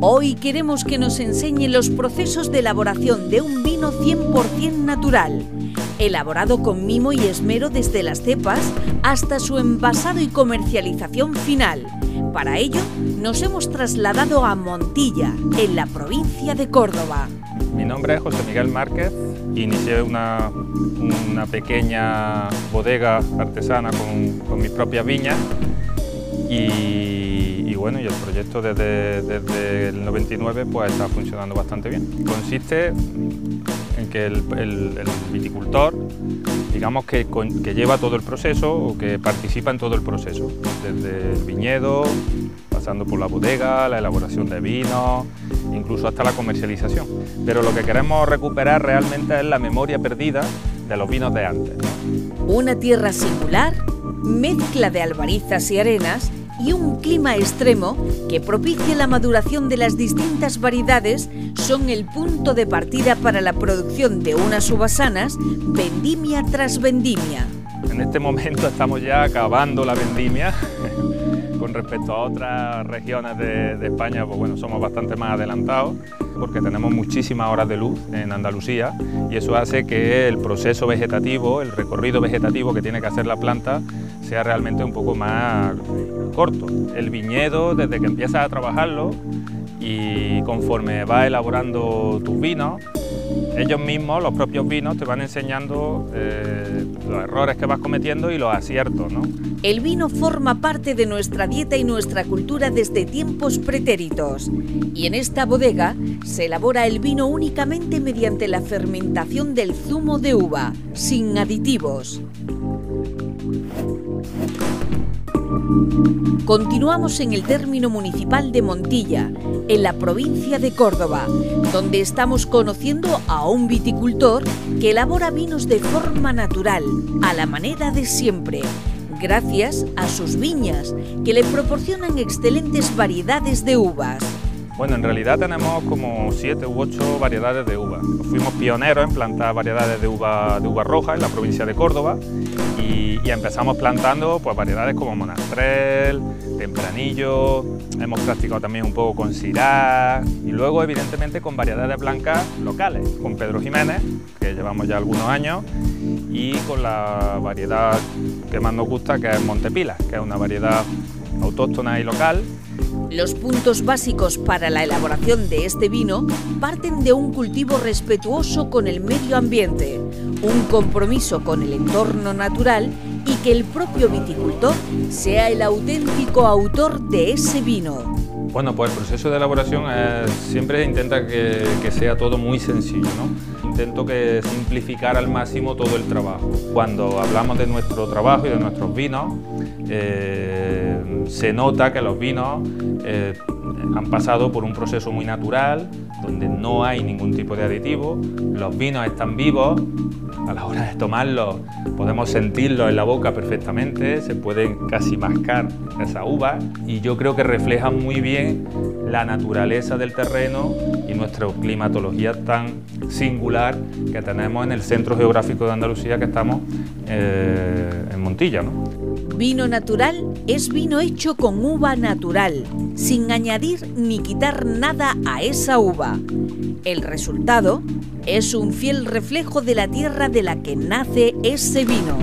Hoy queremos que nos enseñe los procesos de elaboración de un vino 100% natural, elaborado con mimo y esmero desde las cepas hasta su envasado y comercialización final. Para ello, nos hemos trasladado a Montilla, en la provincia de Córdoba. Mi nombre es José Miguel Márquez, inicié una, pequeña bodega artesana con, con mis propias viñas y, bueno, y el proyecto desde, el 99 pues está funcionando bastante bien. Consiste en que el, viticultor, digamos que, que, lleva todo el proceso o que participa en todo el proceso, desde el viñedo, pasando por la bodega, la elaboración de vinos, incluso hasta la comercialización. Pero lo que queremos recuperar realmente es la memoria perdida de los vinos de antes. Una tierra singular, mezcla de albarizas y arenas y un clima extremo que propicia la maduración de las distintas variedades son el punto de partida para la producción de unas uvas sanas vendimia tras vendimia. En este momento estamos ya acabando la vendimia. Con respecto a otras regiones de, de España, pues bueno, somos bastante más adelantados porque tenemos muchísimas horas de luz en Andalucía y eso hace que el proceso vegetativo, el recorrido vegetativo que tiene que hacer la planta sea realmente un poco más corto. El viñedo, desde que empiezas a trabajarlo y conforme vas elaborando tus vinos, ellos mismos, los propios vinos, te van enseñando eh, los errores que vas cometiendo y los aciertos. ¿no? El vino forma parte de nuestra dieta y nuestra cultura desde tiempos pretéritos. Y en esta bodega se elabora el vino únicamente mediante la fermentación del zumo de uva, sin aditivos. Continuamos en el término municipal de Montilla, en la provincia de Córdoba, donde estamos conociendo a un viticultor que elabora vinos de forma natural, a la manera de siempre, gracias a sus viñas, que le proporcionan excelentes variedades de uvas. Bueno, en realidad tenemos como siete u ocho variedades de uva. Fuimos pioneros en plantar variedades de uva, de uva roja en la provincia de Córdoba y, empezamos plantando pues, variedades como Monastrell, Tempranillo, hemos practicado también un poco con Syrah y luego evidentemente con variedades blancas locales, con Pedro Jiménez, que llevamos ya algunos años, y con la variedad que más nos gusta, que es Montepila, que es una variedad autóctona y local los puntos básicos para la elaboración de este vino parten de un cultivo respetuoso con el medio ambiente, un compromiso con el entorno natural y que el propio viticultor sea el auténtico autor de ese vino. Bueno, pues el proceso de elaboración siempre intenta que, sea todo muy sencillo, ¿no? Intento que simplificar al máximo todo el trabajo. Cuando hablamos de nuestro trabajo y de nuestros vinos, eh, se nota que los vinos eh, han pasado por un proceso muy natural, donde no hay ningún tipo de aditivo, los vinos están vivos, a la hora de tomarlos podemos sentirlos en la boca perfectamente, se pueden casi mascar esa uva y yo creo que reflejan muy bien la naturaleza del terreno y nuestra climatología tan singular que tenemos en el centro geográfico de Andalucía que estamos eh, en Montilla. Vino natural es vino hecho con uva natural, sin añadir ni quitar nada a esa uva. El resultado es un fiel reflejo de la tierra de la que nace ese vino.